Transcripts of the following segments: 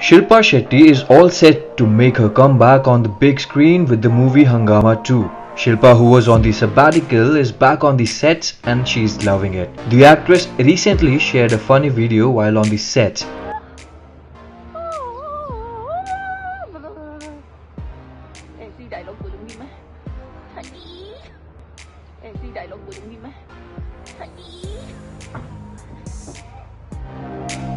Shilpa Shetty is all set to make her comeback on the big screen with the movie Hungama 2. Shilpa who was on the sabbatical is back on the sets and she's loving it. The actress recently shared a funny video while on the set.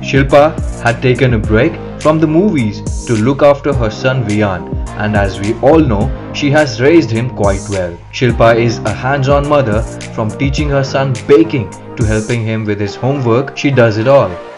Shilpa had taken a break from the movies to look after her son Vian, and as we all know, she has raised him quite well. Shilpa is a hands on mother, from teaching her son baking to helping him with his homework, she does it all.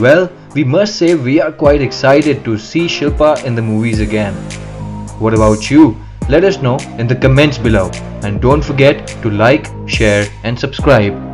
Well, we must say we are quite excited to see Shilpa in the movies again. What about you? Let us know in the comments below and don't forget to like, share and subscribe.